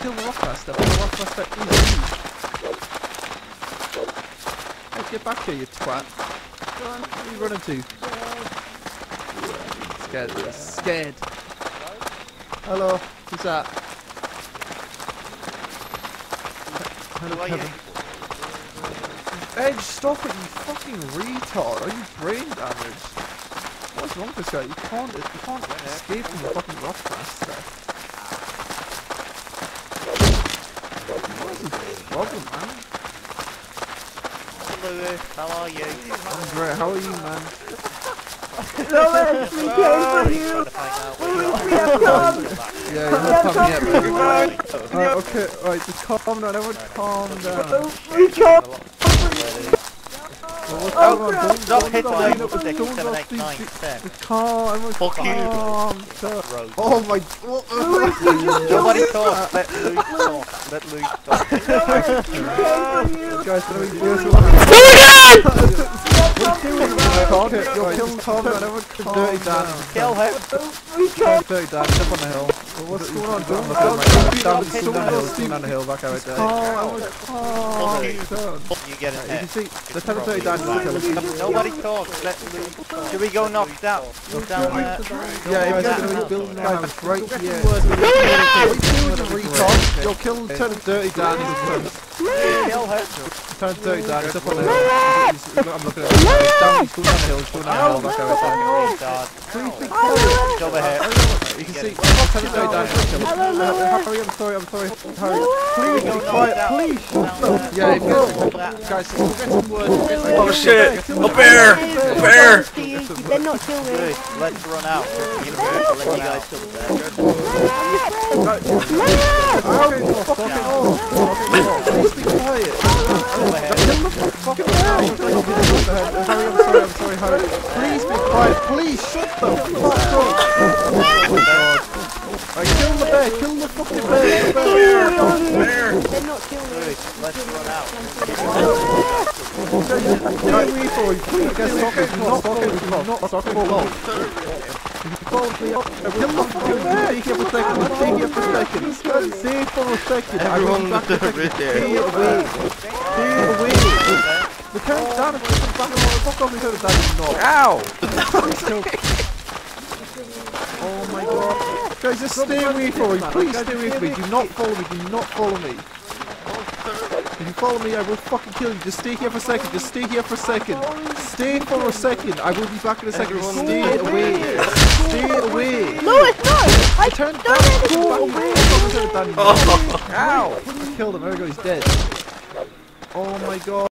kill the rock faster, but the rock is huge. Hey, get back here, you twat. Go on, where are you running to? Scared. Scared. Hello, who's that? Hello, Who are you? Edge, stop it, you fucking retard. Are you brain damaged? What's wrong with this guy? You can't, you can't escape from the fucking rock faster. Problem, man? Hello, how are you? I'm great, how are you, man? No, Ed, we came for oh, you. Trying to find We, where we have come. Yeah, you're not coming yet, but you're Alright, okay, alright, just calm down, everyone calm down. We came. Well, what's Oh, going on? crap. Don't, Stop don't, hitting don't, me. don't, Six, don't, seven, don't, eight, nine, please, ten. just calm, everyone Fuck you. calm. down. Road. Oh my, what? Nobody talk. Let loose talk. Let loose talk. We came for you. Guys, can we are you it, you're killing calm down, everyone calm Dirty Dan. Kill him. Dirty Dan, step on the hill. What's going on? Don't, don't, down, down, down the hill, back out there. Everyone. You get You can F. see, the time of Dirty Dan kill. Nobody talk. Let loose talk. Should we go knock down? Knock down there. Yeah, if you're gonna be building the house right here. What are you doing, you retard? Yo, kill, turn Dirty Dan. Kill him. Turn Dirty Dan, he's up on the hill. I'm looking at him. He's down, he's going down the hill, he's going down the hill, back out right there. Retard. It's over here. You can see, Dan, he's kill him. Uh, Harry, I'm sorry, I'm sorry. Harry, please be quiet, please. Yeah, if you guys, get some words. we'll get some Oh shit! A bear! A bear! You better not kill me. Let's run out. Let you guys kill the bear. Okay, fucking off. Please be quiet. Over here. Kill the fucking bear. Harry, I'm sorry, I'm sorry, Harry. Please be quiet, please shut the fuck up. I kill the bear, kill the fucking bear. Bear! You better not kill me. Let's run out. Right, we for you, please. Guys, socket, not socket, not socket, not Follow me up. Kill the fucking bear. Stay here for a second. Stay here for a second. Stay for a second. I will be back in a second. Stay away. Stay away. We can't stand it. Fuck off. Fuck off. We could have done it. No. Ow! Oh my god. Guys, just stay away from me. Please stay away from me. Do not follow me. Do not follow me. If you follow me, I will fucking kill you. Just stay here for a second. Just stay here for a second. Stay for a second. I will be back in a second. Stay away. Stay away. No, it's not. I Turn don't down. let it Go go. away. Don't turn down. Oh, ow! I killed him. There we go. He's dead. Oh my god.